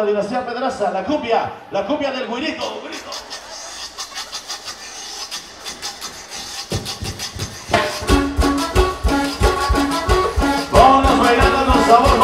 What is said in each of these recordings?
La Dinastía Pedraza, la cumbia, la cumbia del guirito, guirito. Con los.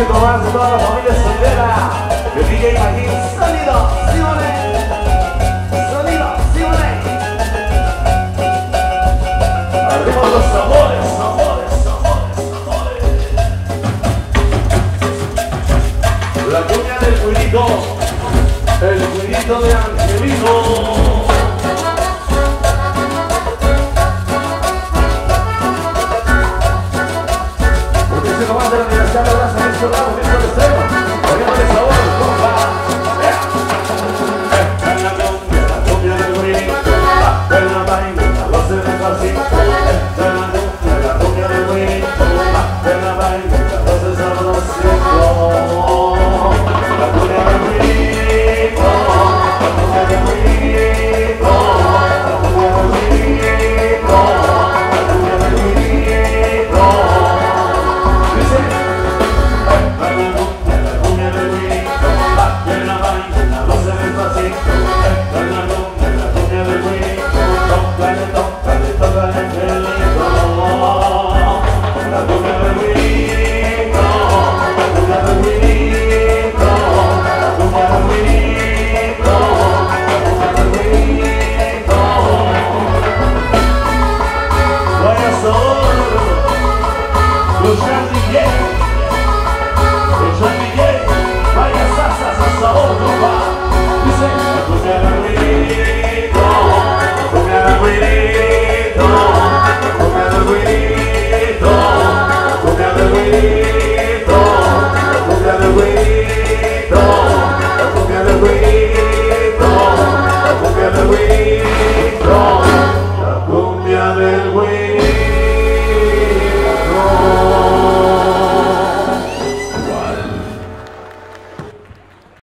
éxito más de toda la familia soltera de DJ Magín Sonido, Simone. Sonido, Simone. Arriba los sabores, sabores, sabores, sabores La cuña del cuirito El cuirito de Angelino. 어, 어, 어.